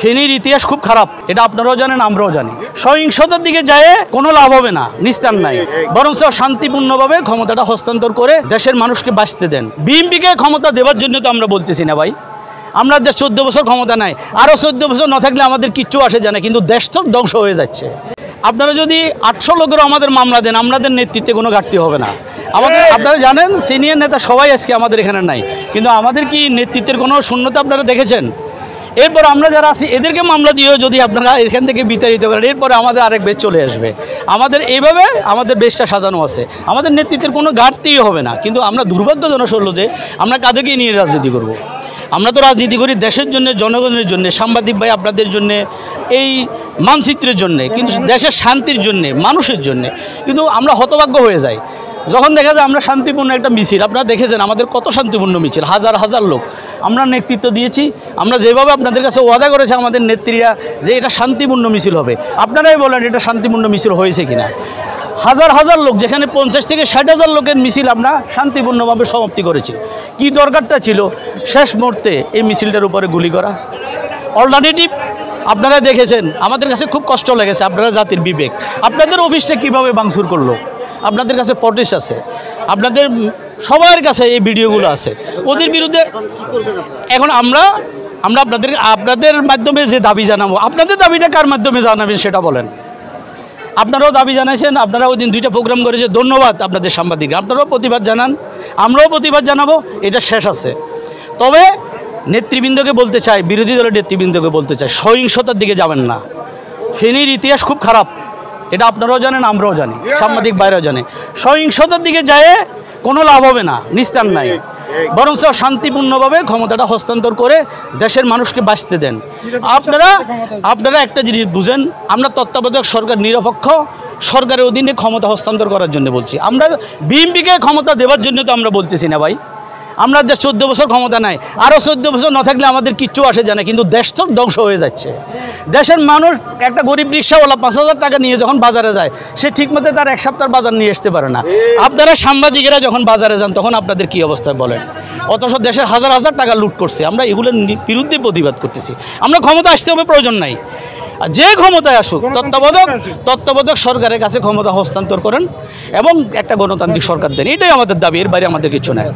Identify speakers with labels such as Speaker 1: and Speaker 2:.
Speaker 1: ফেনীর ইতিহাস খুব খারাপ। এটা আপনারাও জানেন, আমরাও জানি। সহিংসতার দিকে যায় কোনো লাভ হবে না, নিস্তার নাই। বরঞ্চ শান্তিপূর্ণভাবে ক্ষমতাটা হস্তান্তর করে দেশের মানুষকে বাঁচতে দেন। বিএনপিকে ক্ষমতা দেওয়ার জন্য তো আমরা বলতেছি না ভাই। আমরা দেশ চোদ্দ বছর ক্ষমতা নাই। আরও চোদ্দ বছর না থাকলে আমাদের কিচ্ছু আসে জানে কিন্তু দেশ তো ধ্বংস হয়ে যাচ্ছে। আপনারা যদি আটশো লোকেরও আমাদের মামলা দেন, আমাদের নেতৃত্বে কোনো ঘাটতি হবে না। আমাদের, আপনারা জানেন, সিনিয়র নেতা সবাই আজকে আমাদের এখানে নাই। কিন্তু আমাদের কি নেতৃত্বের কোনো শূন্যতা আপনারা দেখেছেন? এরপর আমরা যারা আছি, এদেরকে মামলা দিয়েও যদি আপনারা এখান থেকে বিতাড়িত করেন, এরপরে আমাদের আরেক বেশ চলে আসবে। আমাদের এইভাবে আমাদের বেশটা সাজানো আছে। আমাদের নেতৃত্বের কোনো ঘাটতিই হবে না। কিন্তু আমরা দুর্ভাগ্যজনক হলো যে আমরা কাদেরকে নিয়ে রাজনীতি করব। আমরা তো রাজনীতি করি দেশের জন্য, জনগণের জন্য, সাংবাদিক ভাই আপনাদের জন্য, এই মানচিত্রের জন্য, কিন্তু দেশের শান্তির জন্য, মানুষের জন্য। কিন্তু আমরা হতভাগ্য হয়ে যাই। যখন দেখা যায় আমরা শান্তিপূর্ণ একটা মিছিল, আপনারা দেখেছেন আমাদের কত শান্তিপূর্ণ মিছিল, হাজার হাজার লোক। আমরা নেতৃত্ব দিয়েছি, আমরা যেভাবে আপনাদের কাছে ওয়াদা করেছে, আমাদের নেত্রীরা যে এটা শান্তিপূর্ণ মিছিল হবে। আপনারাই বলেন এটা শান্তিপূর্ণ মিছিল হয়েছে কিনা। হাজার হাজার লোক, যেখানে পঞ্চাশ থেকে ষাট হাজার লোকের মিছিল আমরা শান্তিপূর্ণভাবে সমাপ্তি করেছি। কি দরকারটা ছিল? শেষ মুহূর্তে এই মিছিলটার উপরে গুলি করা। অল্টারনেটিভ আপনারা দেখেছেন, আমাদের কাছে খুব কষ্ট লেগেছে, আপনারা জাতির বিবেক। আপনাদের অফিসটা কীভাবে বাংসুর করল? আপনাদের কাছে পটিশ আছে। আপনাদের সবার কাছে এই ভিডিওগুলো আছে। ওদের বিরুদ্ধে এখন আমরা আমরা আপনাদের আপনাদের মাধ্যমে যে দাবি জানাব আপনাদের দাবিটা কার মাধ্যমে জানাবেন সেটা বলেন। আপনারাও দাবি জানাইছেন আপনারা ওই দিন দুইটা প্রোগ্রাম করেছে ধন্যবাদ আপনাদের সাংবাদিক আপনারাও প্রতিবাদ জানান আমরাও প্রতিবাদ জানাব এটা শেষ আছে। তবে নেতৃবৃন্দকে বলতে চাই বিরোধী দলের নেতৃবৃন্দকে বলতে চাই সহিংসতার দিকে যাবেন না। ফেনীর ইতিহাস খুব খারাপ। এটা আপনারাও জানেন, আমরাও জানি, সাংবাদিক বাইরেও জানে। সহিংসতার দিকে যায় কোনো লাভ হবে না, নিস্তার নাই। বরঞ্চ শান্তিপূর্ণভাবে ক্ষমতাটা হস্তান্তর করে দেশের মানুষকে বাঁচতে দেন। আপনারা আপনারা একটা জিনিস বুঝেন, আমরা তত্ত্বাবধায়ক সরকার নিরপেক্ষ, সরকারের অধীনে ক্ষমতা হস্তান্তর করার জন্য বলছি। আমরা বিএনপিকে ক্ষমতা দেওয়ার জন্য তো আমরা বলতেছি না ভাই। আমরা দেশ চোদ্দ বছর ক্ষমতা নাই। আরও চোদ্দ বছর না থাকলে আমাদের কিচ্ছু আসে জানে কিন্তু দেশ তো ধ্বংস হয়ে যাচ্ছে। দেশের মানুষ একটা গরিব রিক্সাওয়ালা পাঁচ হাজার টাকা নিয়ে যখন বাজারে যায়, সে ঠিকমতো তার এক সপ্তাহ বাজার নিয়ে আসতে পারে না। আপনারা সাংবাদিকেরা যখন বাজারে যান, তখন আপনাদের কি অবস্থায় বলেন? অথচ দেশের হাজার হাজার টাকা লুট করছে। আমরা এগুলোর বিরুদ্ধে প্রতিবাদ করতেছি। আমরা ক্ষমতা আসতে হবে, প্রয়োজন নাই। আর যে ক্ষমতায় আসুক, তত্ত্বাবধায়ক তত্ত্বাবধায়ক সরকারের কাছে ক্ষমতা হস্তান্তর করেন এবং একটা গণতান্ত্রিক সরকার দেন। এটাই আমাদের দাবি, এর বাইরে আমাদের কিছু নাই।